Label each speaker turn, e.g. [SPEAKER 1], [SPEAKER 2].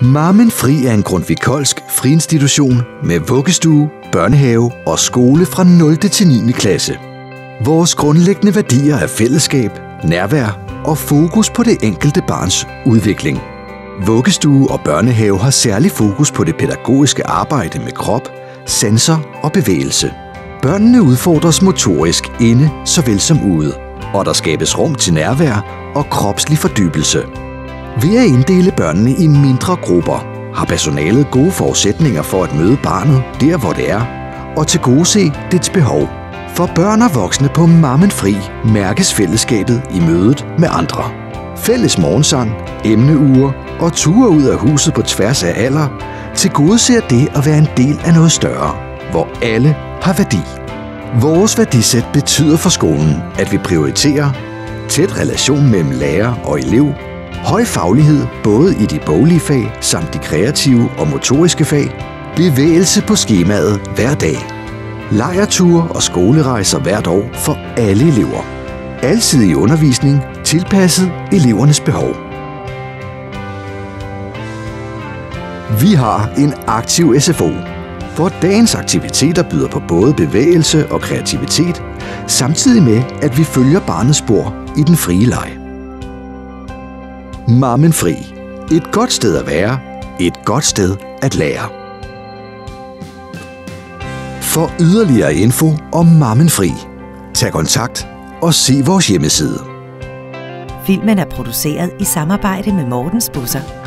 [SPEAKER 1] Marmen Fri er en grundvikolsk friinstitution med vuggestue, børnehave og skole fra 0. til 9. klasse. Vores grundlæggende værdier er fællesskab, nærvær og fokus på det enkelte barns udvikling. Vuggestue og børnehave har særlig fokus på det pædagogiske arbejde med krop, sanser og bevægelse. Børnene udfordres motorisk inde såvel som ude, og der skabes rum til nærvær og kropslig fordybelse. Ved at inddele børnene i mindre grupper, har personalet gode forudsætninger for at møde barnet der, hvor det er, og til gode se dets behov. For børn og voksne på Mammen Fri mærkes fællesskabet i mødet med andre. Fælles morgensang, emneuger og ture ud af huset på tværs af alder til gode ser det at være en del af noget større, hvor alle har værdi. Vores værdisæt betyder for skolen, at vi prioriterer tæt relation mellem lærer og elev, høj faglighed både i de boglige fag samt de kreative og motoriske fag, bevægelse på skemaet hver dag, lejreture og skolerejser hvert år for alle elever, alsidig undervisning tilpasset elevernes behov. Vi har en aktiv SFO, hvor dagens aktiviteter byder på både bevægelse og kreativitet, samtidig med, at vi følger barnets spor i den frie leg. Mammen Fri. Et godt sted at være. Et godt sted at lære. For yderligere info om Mammen Fri, tag kontakt og se vores hjemmeside.
[SPEAKER 2] Filmen er produceret i samarbejde med Mortens Busser.